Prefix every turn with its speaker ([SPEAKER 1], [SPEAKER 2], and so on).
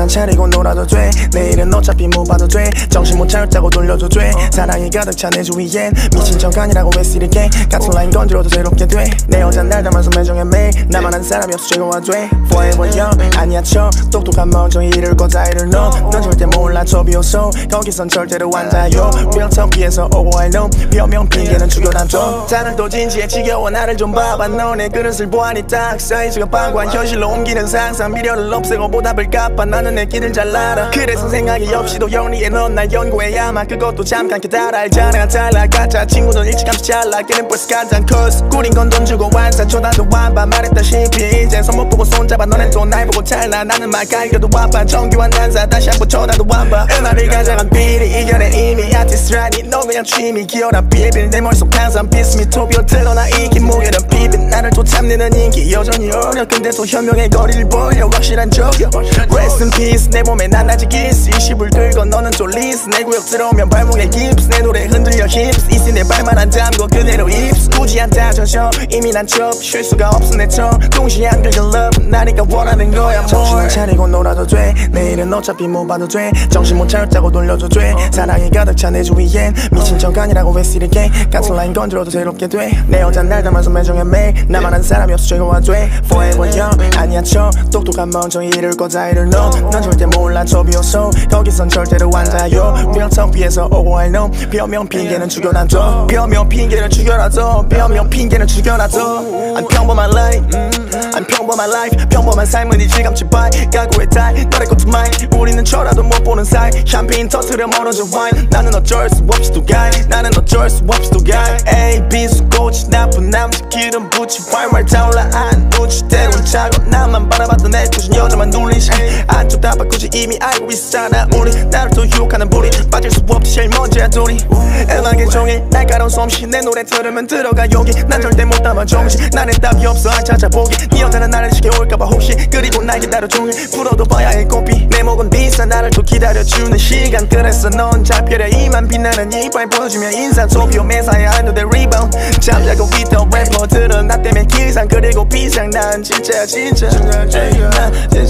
[SPEAKER 1] 정신 안 차리고 놀아도 돼. 내일은 어차피 못 봐도 돼. 정신 못 차렸다고 돌려도 돼. 사랑이 가득 차내 주위엔 미친 척 아니라고 왜 쓰리게 같은 라인 건드려도 괴롭게 돼내 여자 날 담아서 매정해 매일 나만 한 사람이 없어 제거가 돼. Forever young 아니야 쳐. 똑똑한 멍청이를 거다 이를 넣넌 절대 몰라 저 비웃어 거기선 절대로 안 닿아요. Real talk 위에서 오고 I know. 변명 핑계는 죽여담죠 다들 또 진지해 지겨워. 나를 좀 봐봐. 너네 그릇을 보아니 딱 사이즈가 방관 현실로 옮기는 상상. 미련을 없애고 보답을 갚아. 나는 내 길을 잘 알아 그래서 생각이 없이도 영리해. 넌날 연구해야만 그것도 잠깐 깨달아 알잖아. 달라 가짜 친구들 일찌감치 잘라. 걔는 벌써 가장 커스 꾸린 건 돈 주고 완사 쳐다도 완반 말했다시피 이제 손 못 보고 손잡아. 너넨 또날 보고 찰나 나는 말 갈겨도 완반 정교한 난사. 다시 한번 쳐다도 완반 음악을 가져간 비리. 이겨낸 이미 아티스트라니. 너 그냥 취미 기어라 비빌. 내 머릿속 항상 비스미 토비오 틀어나 이기 무게는 비빈. 나를 또 참내는 인기. 여전히 어려 근데 또 현명의 거리를 벌려. 확실한 저격 Rest peace 내 몸에 난 아직 기스 20을 긁어 너는 또 리스. 내 구역 들어오면 발목에 깁스 내 노래 흔들려 힙스 이씨 내 발만 안 잠궈 그대로 입스 굳이 안 따져져 이미 난첩쉴 수가 없어 내처 동시에 안 긁은 love. 나니까 원하는 거야 정신 안 차리고 놀아도 돼. 내일은 어차피 못 봐도 돼. 정신 못 차렸다고 돌려도 돼. 사랑이 가득 차내 주위엔 미친 척 아니라고 왜 쓰리게 같은 라인 건드려도 괴롭게 돼내 여자 날 담아서 매정해 매일 나만 한 사람이 없어 제거가 돼 Forever young. 아니야 쳐 똑똑한 멍청이를 거다 이를 넣넌 절대 몰라 저 비웃어 거기선 절대로 안 Real talk 위에서 오고 I know. 변명 핑계는 죽여놔줘. 변명 핑계는 죽여놔줘. 변명 핑계는 죽여놔줘. I'm 평범한 life. I'm 평범한 life. 평범한 삶은 이질감치 바이. 각오의 타이 너의 것도 마이. 우리는 쳐라도 못 보는 사이. 샴페인 터트려 멀어져 와인. 나는 어쩔 수 없이 또 가이 나는 어쩔 수 없이 또 가이 A, B 수고치 나쁜 남자 기름 붙이 활활 타올라 안 때론 차고 나만 바라봤던 내 꾸준 여자만 놀리시 안 쪽다 바꾸지 이미 알고 있잖아. 우리 나를 또 유혹하는 불이 빠질 수 없지. 제일 먼저야 둘이. 음악의 종일 날카로운 솜씨. 내 노래 들으면 들어가 여기. 난 절대 못 담아 정신. 나는 답이 없어. 안 찾아보기 네 여자는 나를 지켜올까봐 혹시. 그리고 날 기다려 종일 풀어도 봐야 해 고삐. 내 목은 비싸 나를 또 기다려주는 시간. 그래서 넌 잡혀려 이만 빛나는 이빨 보여주면 인사 소비오 매사에 I know the rebound. 잠자고 있던 래퍼들은 나 때문에 기상. 그리고 비상 난. 진짜야 진짜. 난 진짜 진짜